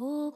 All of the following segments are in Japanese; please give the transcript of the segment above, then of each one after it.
心に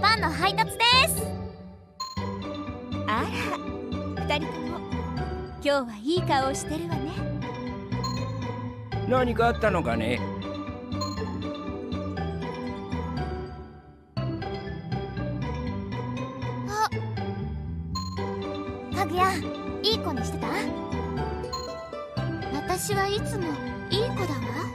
パンの配達です。あら二人とも今日はいい顔してるわね。何かあったのかね？かぐやいい子にしてた？私はいつもいい子だわ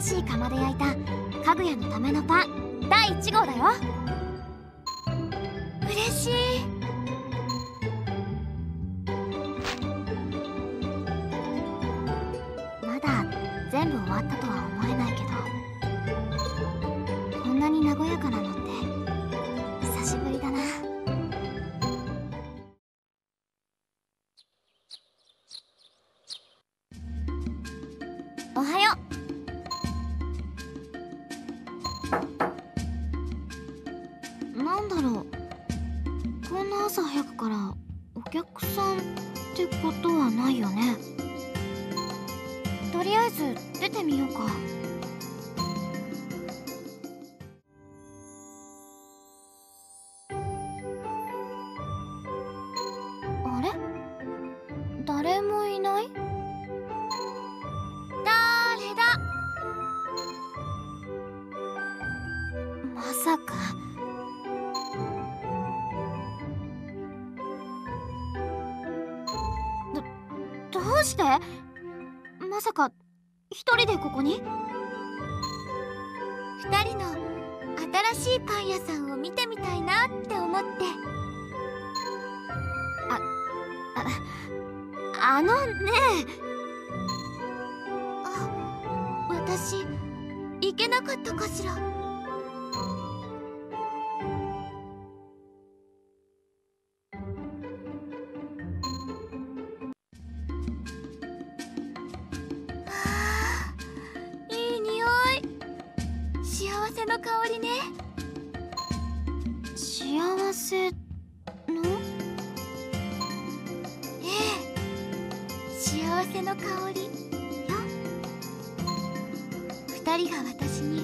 しい窯で焼いたかぐやのためのパン第1号だよ。ことはないよね。とりあえず出てみようか。うして？まさか一人でここに？二人の新しいパン屋さんを見てみたいなって思って。あああのねあ私行けなかったかしら。幸せの香り。よ。二人が私に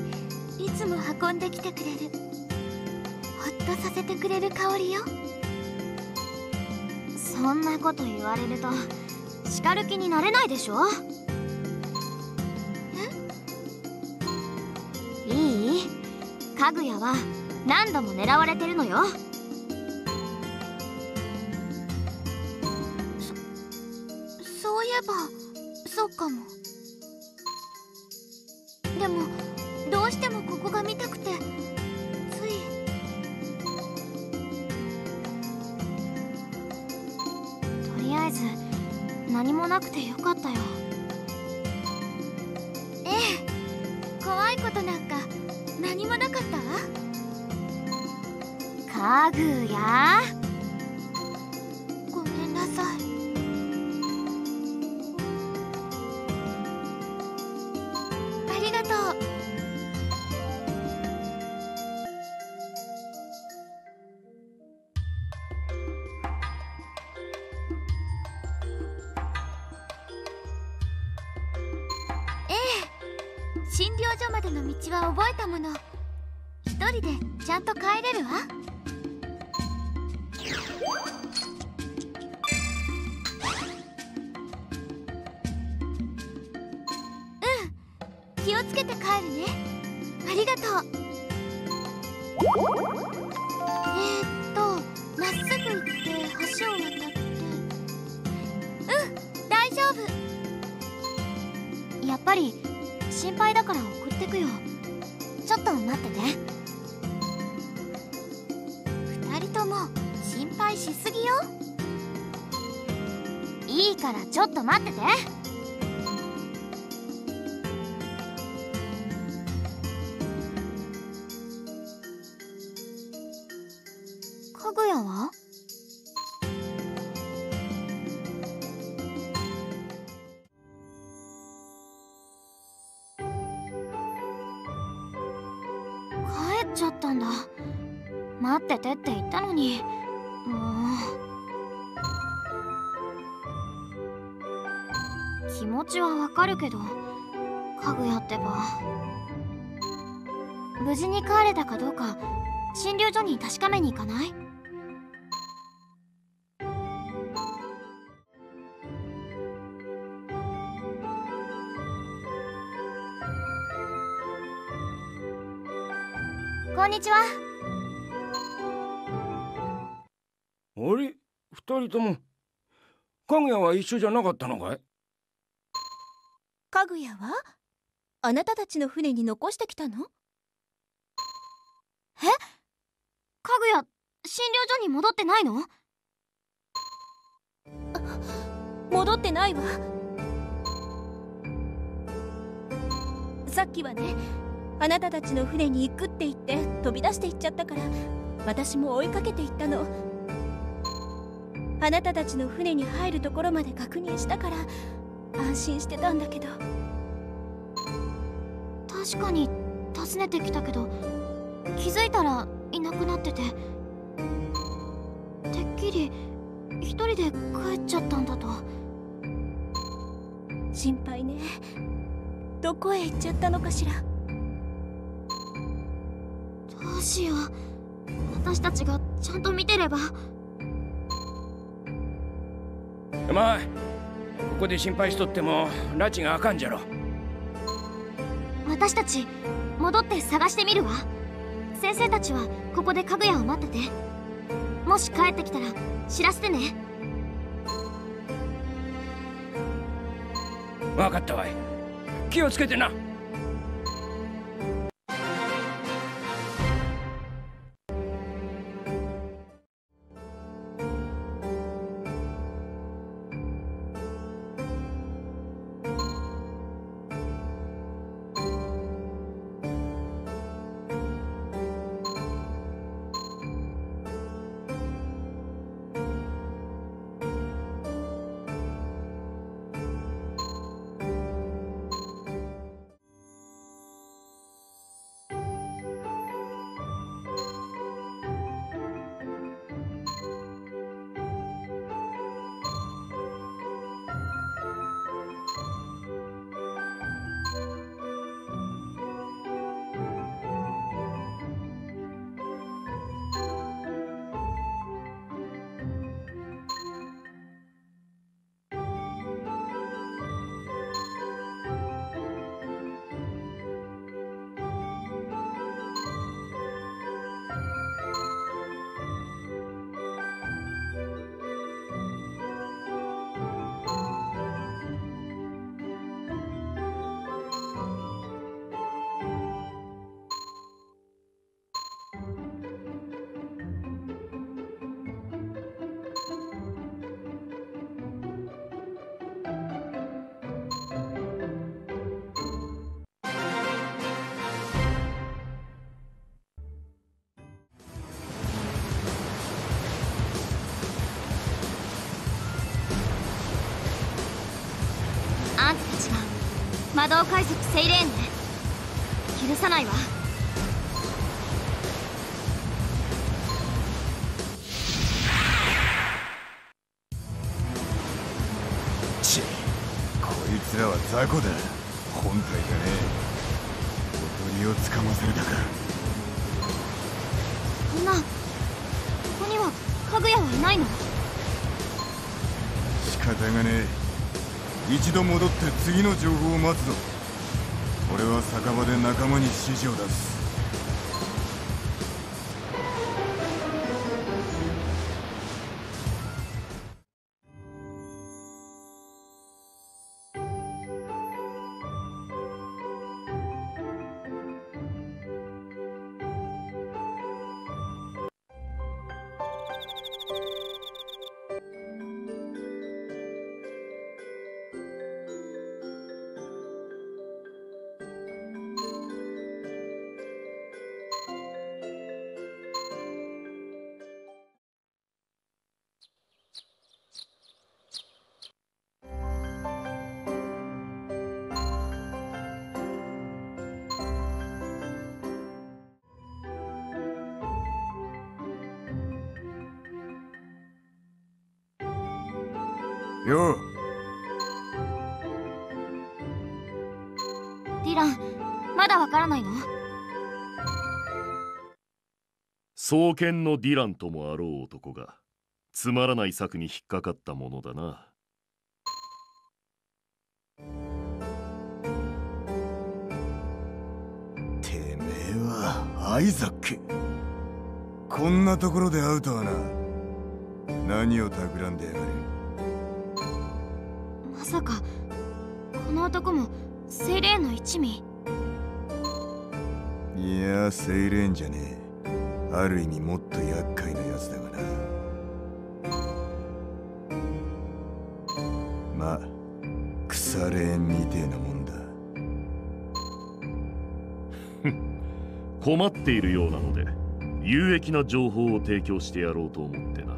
いつも運んできてくれる。ほっとさせてくれる香りよ。そんなこと言われると叱る気になれないでしょ？え？いい？かぐやは何度も狙われてるのよばそうかも。でもどうしてもここが見たくて。つい。とりあえず何もなくてよかったよ。ええ。怖いことなんか何もなかった？わかぐや。気をつけて帰るね。ありがとう。えー、っとまっすぐ行って橋を渡って。うん大丈夫。やっぱり心配だから送ってくよ。ちょっと待ってて。二人とも心配しすぎよ。いいからちょっと待ってて。ちゃったんだ。待っててって言ったのに。もう。気持ちはわかるけど家具やってば。無事に帰れたかどうか診療所に確かめに行かない？んにちは。あれ？二人とも。かぐやは一緒じゃなかったのかい？かぐやは？あなたたちの船に残してきたの？え？かぐや診療所に戻ってないの？戻ってないわ。さっきはねあなたたちの船に行くって言って飛び出して行っちゃったから私も追いかけて行ったの。あなたたちの船に入るところまで確認したから安心してたんだけど。確かに訪ねてきたけど気づいたらいなくなってて。てっきり一人で帰っちゃったんだと。心配ね。どこへ行っちゃったのかしらどうしよう。私たちがちゃんと見てれば。まあここで心配しとっても拉致があかんじゃろ。私たち戻って探してみるわ。先生たちはここでかぐやを待ってて。もし帰ってきたら知らせてね。分かったわい。気をつけてな魔導海賊セイレーンね。許さないわ。ちこいつらは雑魚だ。本体がねおとりをつかませるだか一度戻って次の情報を待つぞ。俺は酒場で仲間に指示を出す。よ。うディランまだわからないの？双剣のディランともあろう男がつまらない策に引っかかったものだな。てめえはアイザック。こんなところで会うとはな。何を企んでやがる？まさかこの男もセイレーンの一味？いやセイレーンじゃねえ。ある意味もっと厄介なやつだがな。まあ腐れ縁みてえなもんだ。困っているようなので有益な情報を提供してやろうと思ってな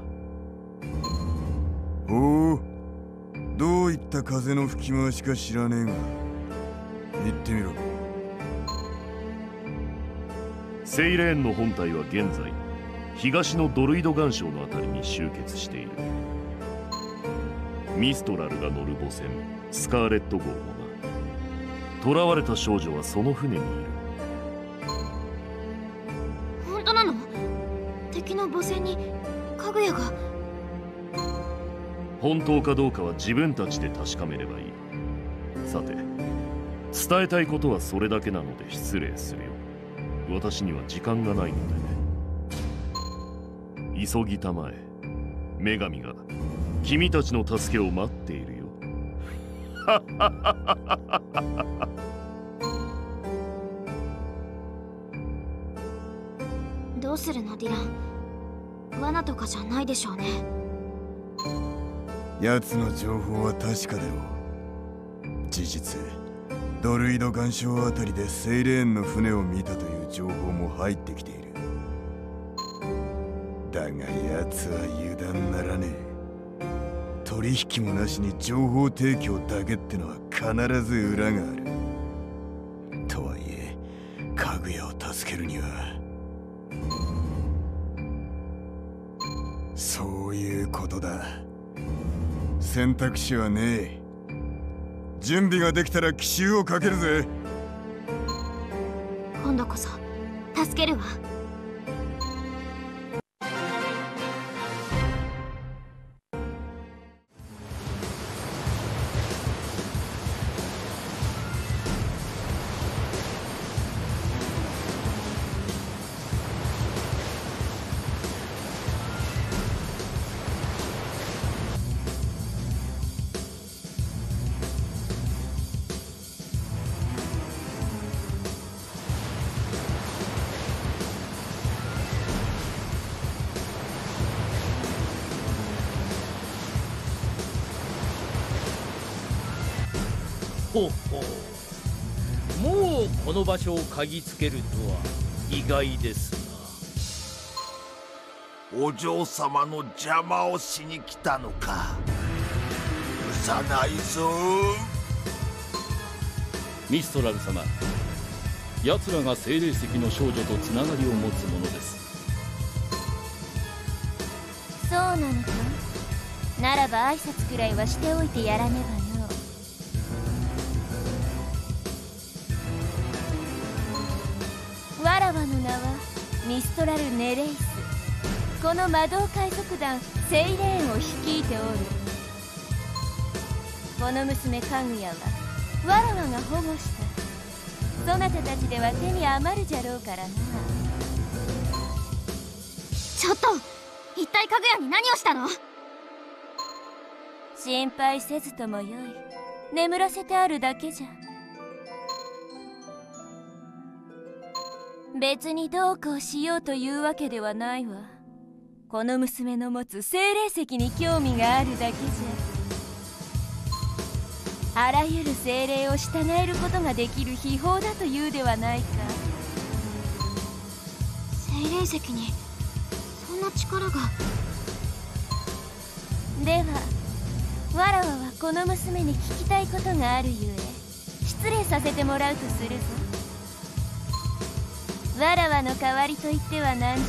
どういった風の吹き回しか知らねえが。言ってみろ。セイレーンの本体は現在東のドルイド岩礁のあたりに集結している。ミストラルが乗る母船スカーレット号もな。囚われた少女はその船にいる。本当かどうかは自分たちで確かめればいい。さて伝えたいことはそれだけなので失礼するよ。私には時間がないのでね。急ぎたまえ。女神が君たちの助けを待っているよ。どうするのディラン。罠とかじゃないでしょうね。奴の情報は確かだろう事実ドルイド岩礁あたりでセイレーンの船を見たという情報も入ってきている。だが奴は油断ならねえ。取引もなしに情報提供だけってのは必ず裏がある。選択肢はねえ。準備ができたら奇襲をかけるぜ。今度こそ助けるわ。ほうほう。もうこの場所を嗅ぎつけるとは意外ですなお嬢様の邪魔をしに来たのか。許さないぞ。ミストラル様奴らが精霊石の少女とつながりを持つ者です。そうなのか？ならば挨拶くらいはしておいてやらねばミストラル・ネレイスこの魔導海賊団セイレーンを率いておるこの娘かぐやはわらわが保護した。そなたたちでは手に余るじゃろうからな。ちょっと一体かぐやに何をしたの？心配せずともよい。眠らせてあるだけじゃ。別にどうこうしようというわけではないわ。この娘の持つ精霊石に興味があるだけじゃ。あらゆる精霊を従えることができる秘宝だというではないか。精霊石にそんな力が。ではわらわはこの娘に聞きたいことがあるゆえ失礼させてもらうとするぞわらわの代わりと言ってはなんじ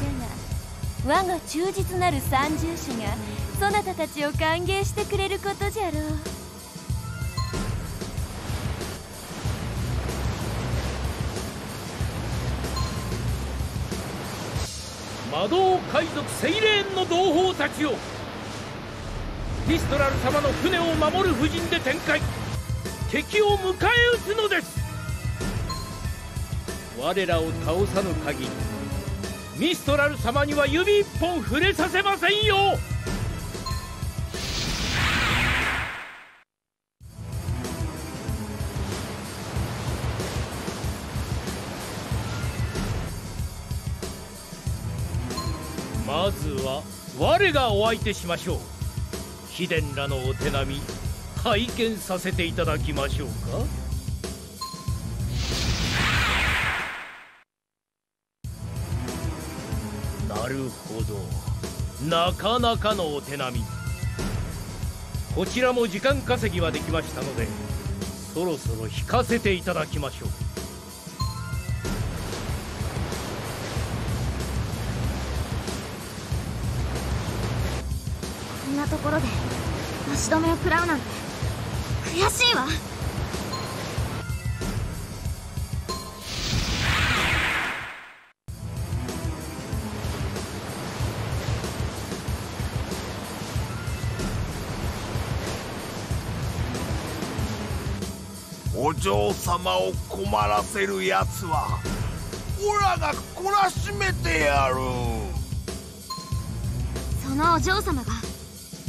ゃが我が忠実なる三獣士がそなたたちを歓迎してくれることじゃろう。魔導海賊セイレーンの同胞たちよピストラル様の船を守る布陣で展開。敵を迎え撃つのです。我らを倒さぬ限りミストラル様には指一本触れさせませんよ。まずは我がお相手しましょう。秘伝らのお手並み拝見させていただきましょうか。ほどなかなかのお手並み。こちらも時間稼ぎはできましたのでそろそろ引かせていただきましょう。こんなところで足止めを食らうなんて悔しいわ。お嬢様を困らせるやつはオラが懲らしめてやる。そのお嬢様が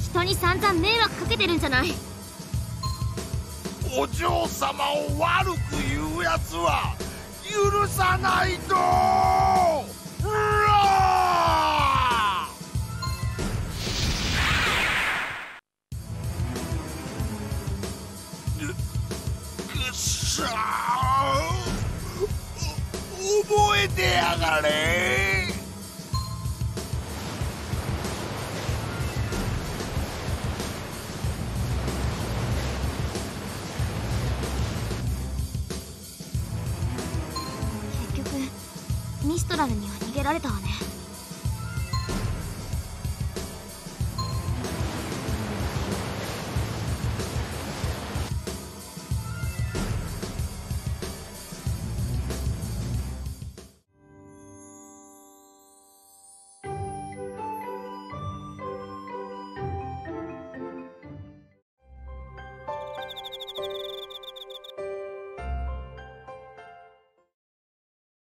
人に散々迷惑かけてるんじゃない。お嬢様を悪く言うやつは許さないと燃えてやがれ